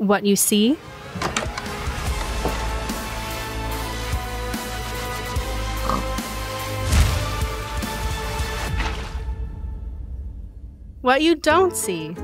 What you see? What you don't see?